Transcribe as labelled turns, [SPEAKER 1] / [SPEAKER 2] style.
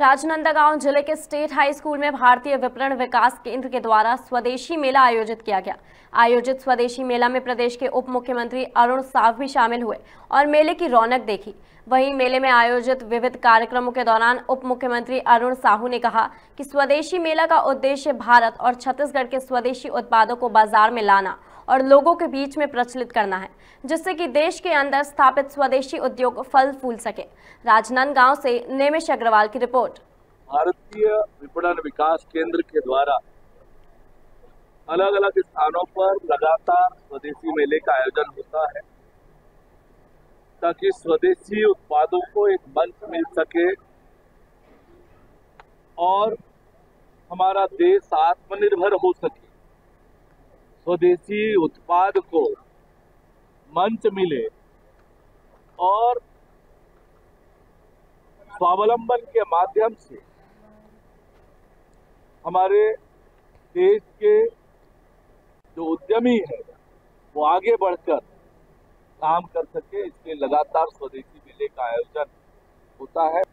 [SPEAKER 1] राजनंदगांव ज़िले के state high school में भारतीय विपणन विकास केंद्र के द्वारा स्वदेशी मेला आयोजित किया गया। आयोजित स्वदेशी मेला में प्रदेश के उप मुख्यमंत्री अरुण साव भी शामिल हुए और मेले की रौनक देखी। वहीं मेले में आयोजित विविध कार्यक्रमों के दौरान उप मुख्यमंत्री अरुण साहू ने कहा कि स्वदेशी मेला का उद्देश्य भारत और छत्तीसगढ़ के स्वदेशी उत्पादों को बाज़ार में लाना और लोगों के बीच में प्रचलित करना है, जिससे कि देश के अंदर स्थापित स्वदेशी उद्योग फल फूल सके। राजनांदगांव से नेमेश अग्रवाल की रिपोर्ट।
[SPEAKER 2] भारतीय विपणन विकास केंद्र के द्वारा अलग अलग स्थानों पर लगातार स्वदेशी मेले का आयोजन होता है, ताकि स्वदेशी उत्पादों को एक मंच मिल सके और हमारा देश आत्मनिर्भर हो सके। स्वदेशी उत्पाद को मंच मिले और स्वावलंबन के माध्यम से हमारे देश के जो उद्यमी है, वो आगे बढ़कर काम कर सके, इसलिए लगातार स्वदेशी मेले का आयोजन होता है।